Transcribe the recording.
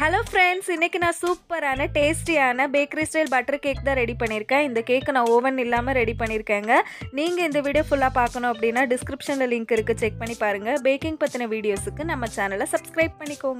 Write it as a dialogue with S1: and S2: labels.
S1: Hello friends இன்றைக்கி நான் சூப்பரான டேஸ்டியான பேக்கரி ஸ்டைல் பட்டர் கேக் தான் ரெடி பண்ணியிருக்கேன். இந்த கேக்கு நான் ஓவன் இல்லாமல் ரெடி பண்ணியிருக்கேங்க. நீங்கள் இந்த வீடியோ ஃபுல்லாக பார்க்கணும் அப்படின்னா டிஸ்கிரிப்ஷனில் லிங்க் இருக்குது செக் பண்ணி பாருங்கள் பேக்கிங் பற்றின வீடியோஸுக்கு நம்ம சேனலை சப்ஸ்கிரைப் பண்ணிக்கோங்க.